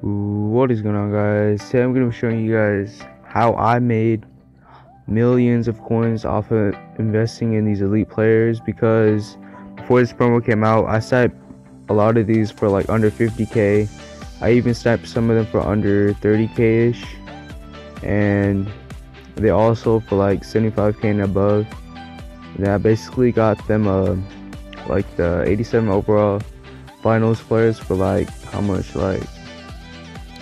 What is going on guys? Today I'm going to be showing you guys how I made millions of coins off of investing in these elite players because before this promo came out I sniped a lot of these for like under 50k I even sniped some of them for under 30k ish and they all sold for like 75k and above. And I basically got them uh, like the 87 overall finals players for like how much? Like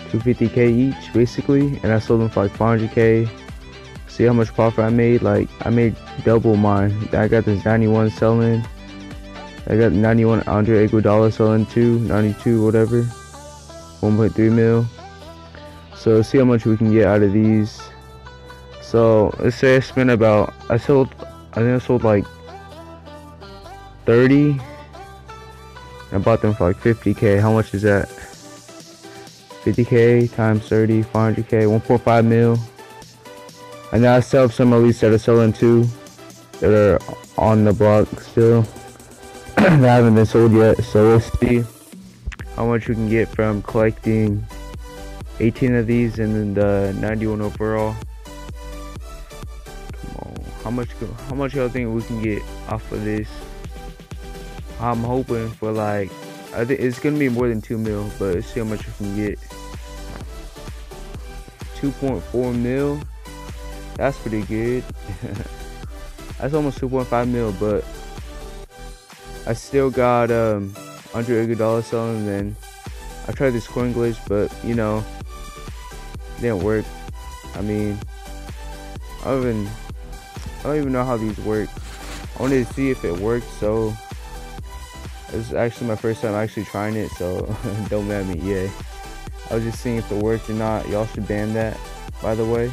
250k each basically and I sold them for like 400k see how much profit I made? Like I made double mine I got this 91 selling. I got 91 Andre Iguodala selling too 92 whatever. 1.3 mil. So see how much we can get out of these. So let's say I spent about I sold I think I sold like 30 I bought them for like 50k how much is that 50k times 30, 400k, 1.5 mil. And now I still have some elites that are selling too, that are on the block still. that haven't been sold yet, so we'll see how much we can get from collecting 18 of these and then the 91 overall. Come on, how much? How much y'all think we can get off of this? I'm hoping for like I think it's gonna be more than two mil, but let's see how much we can get. 2.4 mil. That's pretty good. That's almost 2.5 mil, but I still got um Andre Iguodala selling. Then I tried this coin glitch, but you know, didn't work. I mean, I don't even I don't even know how these work. I wanted to see if it worked, so this is actually my first time actually trying it, so don't mad me, yeah. I was just seeing if it worked or not. Y'all should ban that, by the way.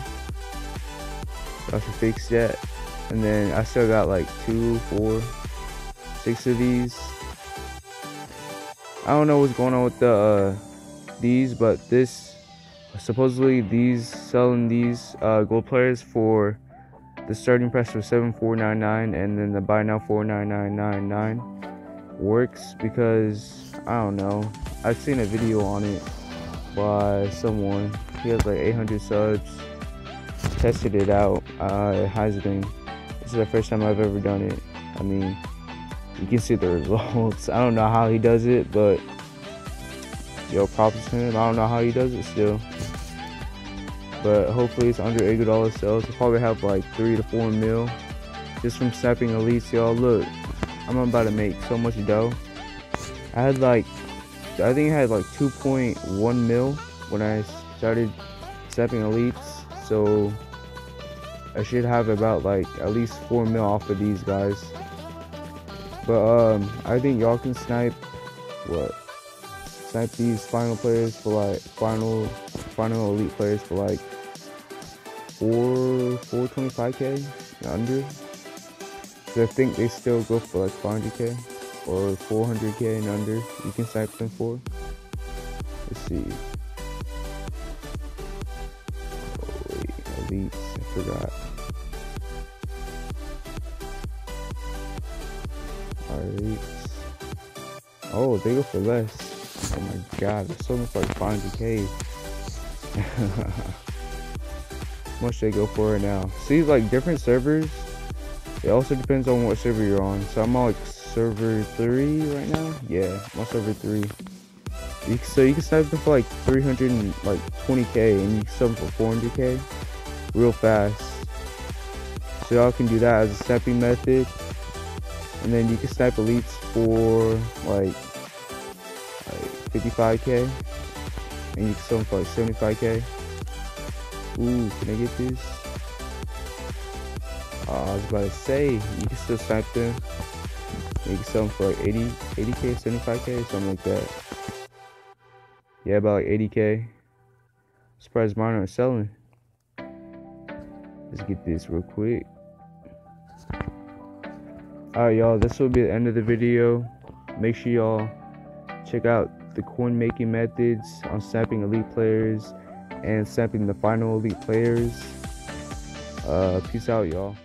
Y'all should fix that. And then I still got like two, four, six of these. I don't know what's going on with the uh, these, but this supposedly these selling these uh, gold players for the starting price for 7499 and then the buy now 49999 works because I don't know. I've seen a video on it by someone. He has like 800 subs. Tested it out. Uh, it has been. This is the first time I've ever done it. I mean, you can see the results. I don't know how he does it, but yo, props to him. I don't know how he does it still. But hopefully it's under $80 sales. We'll probably have like three to four mil just from snapping elites. Y'all look, I'm about to make so much dough. I had like I think I had like 2.1 mil when I started stepping elites, so I should have about like at least 4 mil off of these guys. But um, I think y'all can snipe what? Snipe these final players for like final final elite players for like four 425k under. So I think they still go for like 500k or 400k and under. You can snipe them for. Let's see. Oh wait. Elites. I forgot. Alright oh they go for less. Oh my god. Selling for like 500k much they go for now? See like different servers it also depends on what server you're on so i'm on like server 3 right now? Yeah, my server 3. You so you can snipe them for like 300 like 20k and you can sell them for 400k real fast. So y'all can do that as a sniping method. And then you can snipe elites for like, like 55k. And you can sell them for like 75k. Ooh, can I get this? Uh, I was about to say, you can still snipe them. You can sell them for like 80, 80k, 75k, something like that. Yeah, about like 80k. Surprised mine aren't selling. Let's get this real quick. Alright, y'all, this will be the end of the video. Make sure y'all check out the coin making methods on snapping elite players and snapping the final elite players. Uh, peace out, y'all.